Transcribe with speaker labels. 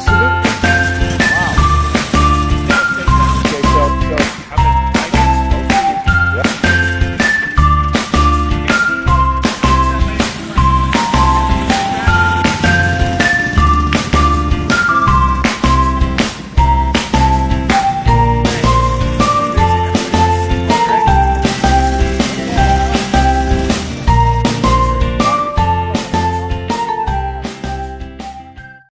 Speaker 1: 起立